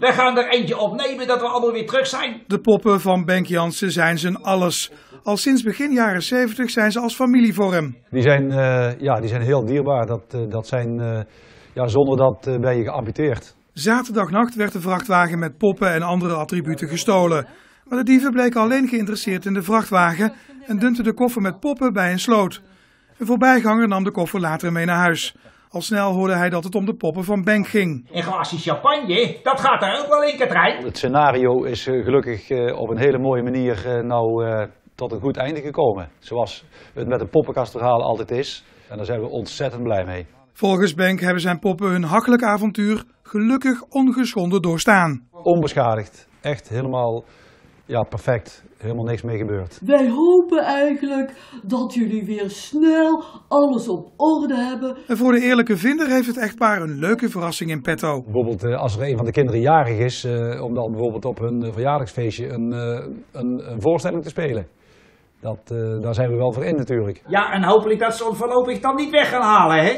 wij gaan er eentje opnemen dat we allemaal weer terug zijn. De poppen van Benk Jansen zijn zijn alles. Al sinds begin jaren 70 zijn ze als familie voor hem. Die zijn, eh, ja, die zijn heel dierbaar. Dat, eh, dat zijn, eh, ja, zonder dat ben je geamputeerd. Zaterdagnacht werd de vrachtwagen met poppen en andere attributen gestolen. Maar de dieven bleken alleen geïnteresseerd in de vrachtwagen en dumpten de koffer met poppen bij een sloot. Een voorbijganger nam de koffer later mee naar huis. Al snel hoorde hij dat het om de poppen van Benk ging. Een glaasje champagne, dat gaat er ook wel in, Katrijn. Het scenario is eh, gelukkig eh, op een hele mooie manier eh, nou eh, tot een goed einde gekomen. Zoals het met een poppenkastverhaal altijd is. En daar zijn we ontzettend blij mee. Volgens Benk hebben zijn poppen hun hachelijk avontuur gelukkig ongeschonden doorstaan. Onbeschadigd. Echt helemaal ja, perfect. Helemaal niks mee gebeurd. Wij hopen eigenlijk dat jullie weer snel alles op orde hebben. En voor de eerlijke vinder heeft het echtpaar een leuke verrassing in petto. Bijvoorbeeld eh, als er een van de kinderen jarig is, eh, om dan bijvoorbeeld op hun eh, verjaardagsfeestje een, eh, een, een voorstelling te spelen. Dat, eh, daar zijn we wel voor in natuurlijk. Ja, en hopelijk dat ze ons voorlopig dan niet weg gaan halen, hè?